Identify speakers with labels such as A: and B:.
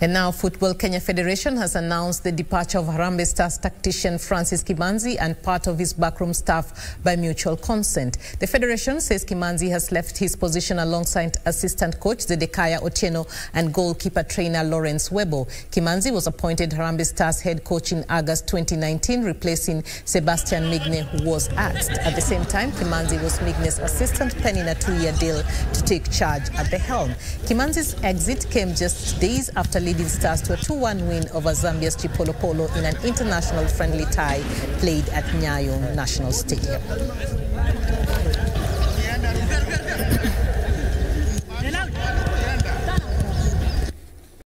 A: And now Football Kenya Federation has announced the departure of Harambee Stars tactician Francis Kimanzi and part of his backroom staff by mutual consent. The federation says Kimanzi has left his position alongside assistant coach Zedekiah Otieno and goalkeeper trainer Lawrence Webo. Kimanzi was appointed Harambee Stars head coach in August 2019, replacing Sebastian Migne, who was axed. At the same time, Kimanzi was Migne's assistant, penning a two-year deal to take charge at the helm. Kimanzi's exit came just days after leading Stars to a 2-1 win over Zambia's Chipolopolo in an international friendly tie played at Nyayo National Stadium.